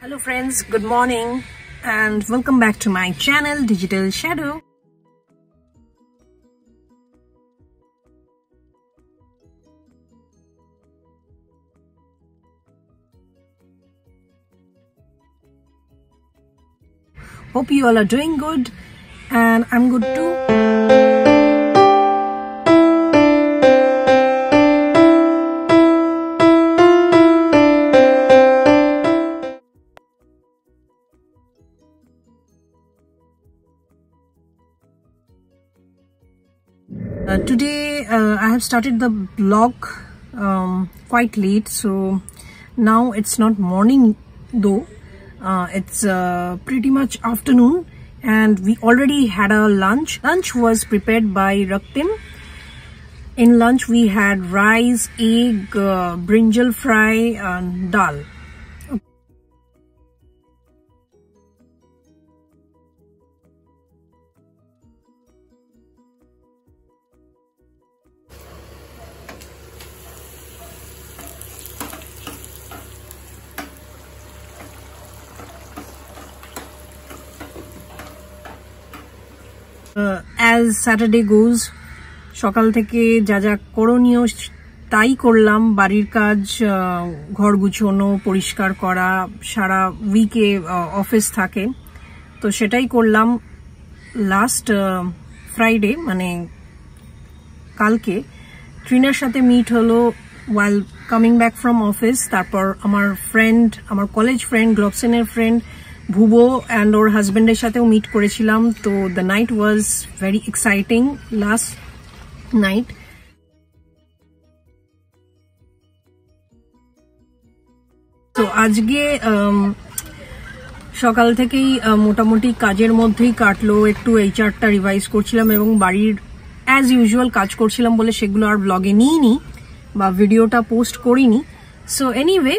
Hello friends, good morning and welcome back to my channel Digital Shadow. Hope you all are doing good and I'm good too. Uh, today uh, I have started the vlog um, quite late so now it's not morning though. Uh, it's uh, pretty much afternoon and we already had a lunch. Lunch was prepared by Raktim. In lunch we had rice egg uh, brinjal fry and dal as Saturday goes সকাল থেকে যা যা করণীয় তাই করলাম। বাড়ির কাজ ঘর গুছোনো, পরিষ্কার করা, সারা উইকে অফিস থাকে। তো সেটাই করলাম লাস্ট ফ্রাইডে মানে কালকে। ট্রিনার সাথে মিট হলো while coming back from office তারপর আমার ফ্রেন্ড আমার কলেজ ফ্রেন্ড গ্লবসেনের ফ্রেন্ড ভুবো অ্যান্ড ওর হাজব্যান্ডের সাথেও মিট করেছিলাম। তো the night was very exciting last night তো আজকে সকাল থেকেই মোটামুটি কাজের মধ্যেই কাটলো। একটু এইচআরটা রিভাইজ করছিলাম এবং বাড়ির অ্যাজ ইউজুয়াল কাজ করছিলাম বলে সেগুলো আর ব্লগে নিইনি বা ভিডিওটা পোস্ট করিনি। সো এনিওয়ে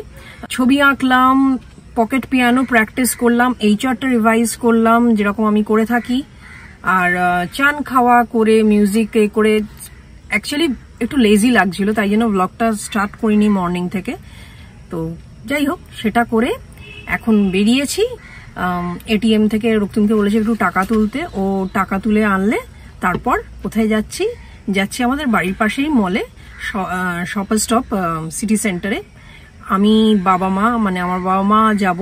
ছবি আঁকলাম পকেট পিয়ানো প্র্যাকটিস করলাম এইচআরটা রিভাইজ করলাম, যেরকম আমি করে থাকি। আর চান খাওয়া করে মিউজিক করে অ্যাকচুয়ালি একটু লেজি লাগছিল, তাই জন্য ব্লগটা স্টার্ট করিনি মর্নিং থেকে। তো যাই হোক, সেটা করে এখন বেরিয়েছি। এটিএম থেকে রক্তিমকে বলেছে একটু টাকা তুলতে, ও টাকা তুলে আনলে, তারপর কোথায় যাচ্ছি? যাচ্ছি আমাদের বাড়ির পাশেই মলে শপার স্টপ সিটি সেন্টারে আমি বাবা মা মানে আমার বাবা মা যাব।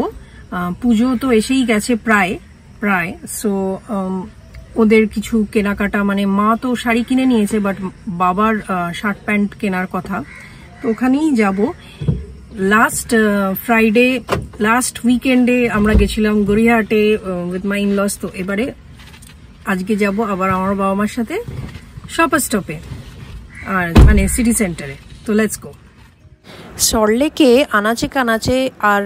পুজো তো এসেই গেছে প্রায় প্রায়। সো ওদের কিছু কেনাকাটা মানে মা তো শাড়ি কিনে নিয়েছে বাট বাবার শার্ট প্যান্ট কেনার কথা। তো ওখানেই যাব। লাস্ট ফ্রাইডে লাস্ট উইকেন্ডে আমরা গেছিলাম গড়িয়াহাটে উইথ মাই ইনলস তো এবারে আজকে যাব আবার আমার বাবা মার সাথে শপার স্টপে আর মানে সিটি সেন্টারে তো লেটস গো সরলেকে আনাচে কানাচে আর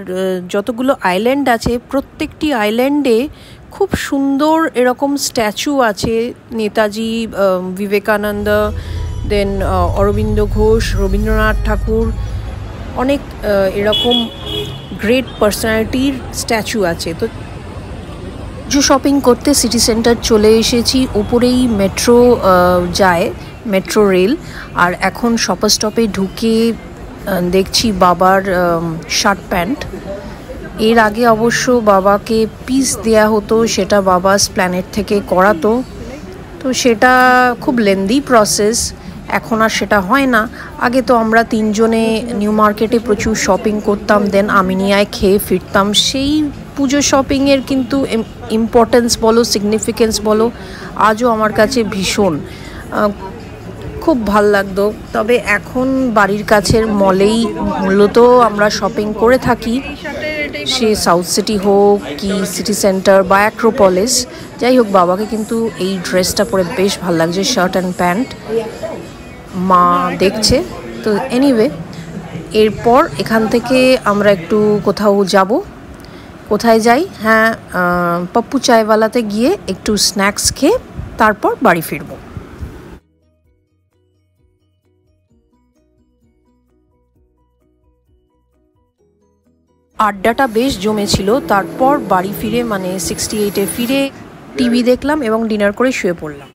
যতগুলো আইল্যান্ড আছে, প্রত্যেকটি আইল্যান্ডে খুব সুন্দর এরকম স্ট্যাচু আছে। নেতাজি বিবেকানন্দ দেন অরবিন্দ ঘোষ, রবীন্দ্রনাথ ঠাকুর, অনেক এরকম গ্রেট পার্সোনালিটির স্ট্যাচু আছে। তো পুজো শপিং করতে সিটি সেন্টার চলে এসেছি, ওপরেই মেট্রো যায় মেট্রো রেল আর এখন শপার স্টপে ঢুকে দেখছি বাবার শার্ট প্যান্ট এর আগে অবশ্য বাবাকে পিস দেয়া হতো, সেটা বাবা স্প্ল্যানেট থেকে করাতো। তো সেটা খুব লেন্দি প্রসেস এখন আর সেটা হয় না। আগে তো আমরা তিনজনে নিউ মার্কেটে প্রচুর শপিং করতাম দেন আমিনিয়ায় খেয়ে ফিরতাম। সেই পুজো শপিংয়ের কিন্তু ইম্পর্টেন্স বলো সিগনিফিকেন্স বলো, আজও আমার কাছে ভীষণ। খুব ভালো লাগতো। তবে এখন বাড়ির কাছের মলেই মূলত আমরা শপিং করে থাকি। সে সাউথ সিটি হোক কি সিটি সেন্টার বা অ্যাক্রোপলিস যাই হোক, বাবাকে কিন্তু এই ড্রেসটা পরে বেশ ভালো লাগছে শার্ট অ্যান্ড প্যান্ট মা দেখছে। তো এনিওয়ে এরপর এখান থেকে আমরা একটু কোথাও যাব। কোথায় যাই? হ্যাঁ পপ্পু চায়ওয়ালাতে গিয়ে একটু স্ন্যাক্স খেয়ে তারপর বাড়ি ফিরবো। আড্ডাটা বেশ জমেছিল। তারপর বাড়ি ফিরে মানে সিক্সটি এইটে ফিরে টিভি দেখলাম এবং ডিনার করে শুয়ে পড়লাম।